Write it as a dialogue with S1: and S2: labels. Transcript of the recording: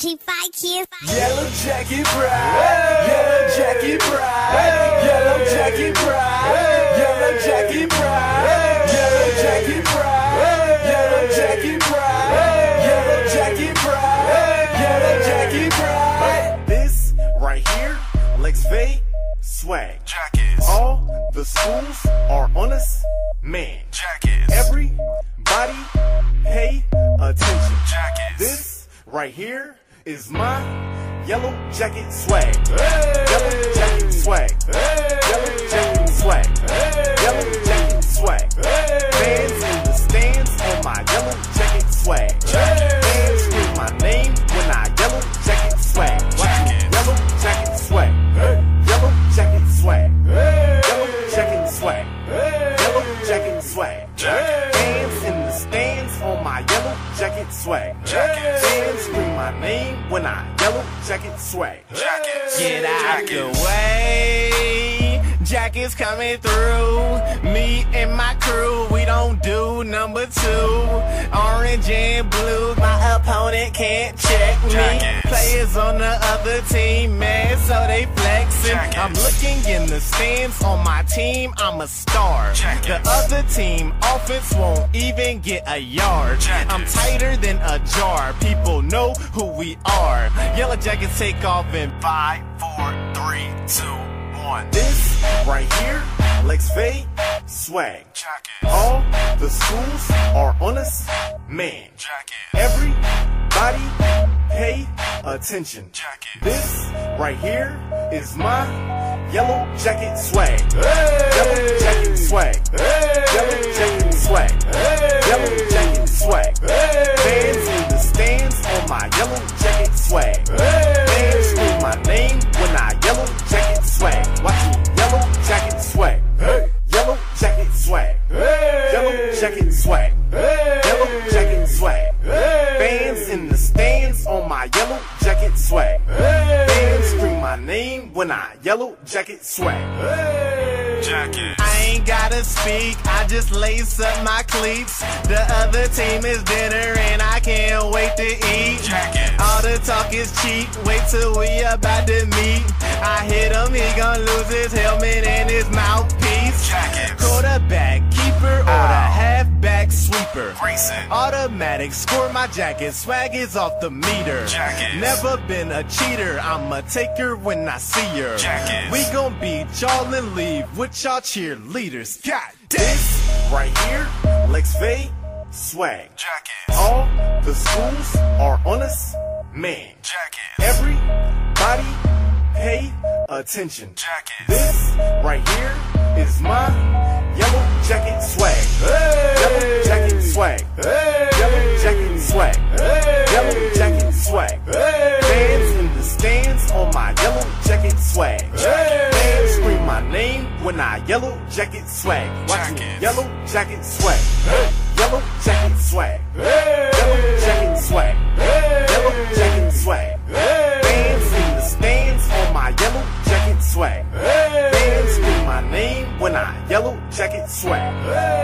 S1: keep fight kids.
S2: Yellow jacket pride, yellow jacket pride, yellow jacket pride, yellow jacket pride, yellow jacket pride, yellow jacket pride, yellow jacket pride, yellow jacket pride. This right here, Lex Vay, swag.
S3: Jackets.
S2: All the schools are on us, man.
S3: Jackets.
S2: Everybody pay attention.
S3: Jackets.
S2: This right here is my yellow jacket swag. Yellow jacket swag. Yellow jacket swag. Yellow jacket swag. Fans in the stands on my yellow jacket swag. Fans scream my name when I yellow jacket swag. Yellow jacket swag. Yellow jacket swag. Yellow jacket swag. Jacket swag.
S3: Jackets.
S2: Fans scream my name when I yellow jacket swag.
S3: Jackets.
S4: Get out
S3: Jackets.
S4: the way. Jackets coming through. Me and my crew, we don't do number two. Orange and blue, my opponent can't check me. Players on the other team, man, so they flexing. I'm looking in the stands on my team, I'm a star. The other team, offense won't even get a yard. I'm tighter than a jar. People know who we are. Yellow Jackets take off in
S3: Five, four, three, two, one.
S2: This right here, Lex Fade swag. All the schools are on us, man. Everybody pay attention. This right here is my yellow jacket swag. Yellow jacket swag. Yellow jacket swag. Yellow jacket swag. Fans in the stands on my yellow jacket swag. Fans scream my name when I yellow jacket swag. Watch me, yellow jacket swag. Yellow jacket swag. Yellow jacket swag. Yellow jacket swag. Fans in the stands on my yellow jacket swag. Fans scream my name when I yellow jacket swag.
S3: Jackets.
S4: I ain't gotta speak, I just lace up my cleats. The other team is dinner and I can't wait to eat.
S3: Jackets.
S4: All the talk is cheap, wait till we about to meet. I hit him, he gon' lose his helmet and his mouthpiece.
S3: Jackets.
S4: Quarterback, halfback sweeper.
S3: Grayson.
S4: Automatic, score my jacket, swag is off the meter.
S3: Jackets.
S4: Never been a cheater, I'm a taker when I see her.
S3: Jackets.
S4: We gon' beat y'all and leave with y'all cheerleaders. God damn.
S2: This right here, Lex Fade swag.
S3: Jackets.
S2: All the schools are on us, man.
S3: Jackets.
S2: Everybody pay attention.
S3: Jackets.
S2: This right here is my yellow jacket swag. swag. Hey. Fans scream my name when I yellow jacket swag. Watch me yellow jacket swag. Hey. Yellow jacket swag. Hey. Yellow jacket swag. Hey. Yellow jacket swag. Hey. Fans scream the stands on my yellow jacket swag. Hey. Fans
S3: scream
S2: my name when I yellow jacket swag. Hey.